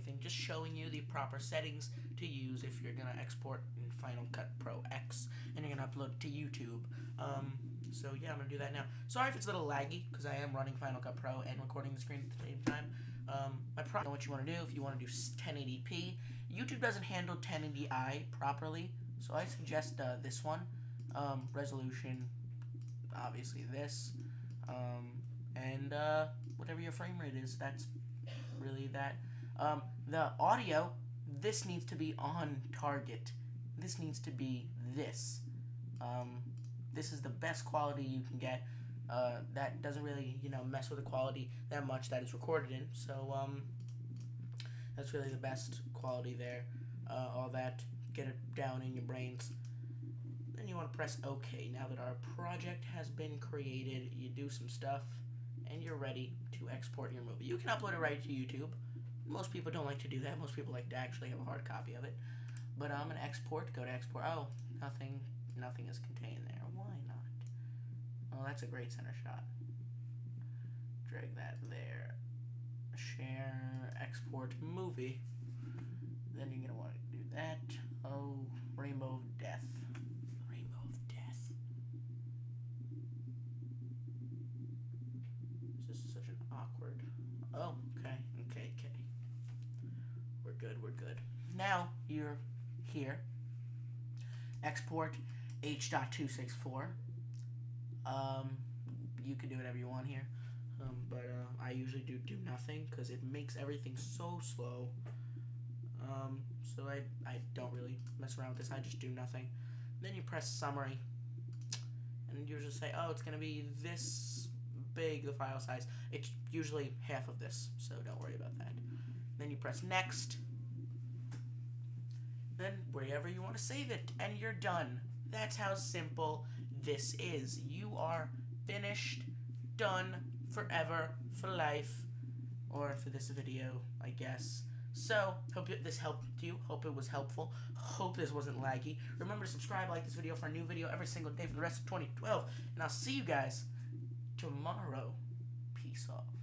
anything, just showing you the proper settings to use if you're gonna export in Final Cut Pro X and you're gonna upload to YouTube. Um, so yeah, I'm gonna do that now. Sorry if it's a little laggy because I am running Final Cut Pro and recording the screen at the same time. Um, I probably know what you want to do if you want to do 1080p. YouTube doesn't handle 1080i properly, so I suggest uh, this one. Um, resolution, obviously this, um, and uh, whatever your frame rate is, that's really that. Um, the audio, this needs to be on target. This needs to be this. Um, this is the best quality you can get. Uh, that doesn't really, you know, mess with the quality that much that it's recorded in. So, um, that's really the best quality there. Uh, all that, get it down in your brains. Then you want to press OK. Now that our project has been created, you do some stuff, and you're ready to export your movie. You can upload it right to YouTube. Most people don't like to do that. Most people like to actually have a hard copy of it. But um, I'm gonna export. Go to export. Oh, nothing. Nothing is contained there. Why not? Oh, that's a great center shot. Drag that there. Share. Export movie. Then you're gonna want to do that. Oh, Rainbow of Death. This is such an awkward. Oh, okay, okay, okay. We're good, we're good. Now you're here. Export H.264. Um, you can do whatever you want here. Um, but uh, I usually do do nothing because it makes everything so slow. Um, so I, I don't really mess around with this. I just do nothing. Then you press summary. And you just say, oh, it's going to be this big, the file size. It's usually half of this, so don't worry about that. Then you press next. Then wherever you want to save it, and you're done. That's how simple this is. You are finished, done, forever, for life, or for this video, I guess. So, hope this helped you. Hope it was helpful. Hope this wasn't laggy. Remember to subscribe, like this video for a new video every single day for the rest of 2012. And I'll see you guys tomorrow. Peace off.